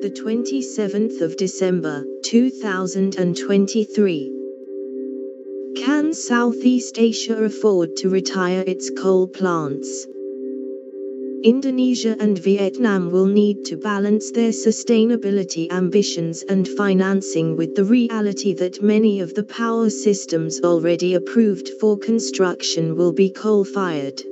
the 27th of December, 2023. Can Southeast Asia afford to retire its coal plants? Indonesia and Vietnam will need to balance their sustainability ambitions and financing with the reality that many of the power systems already approved for construction will be coal fired.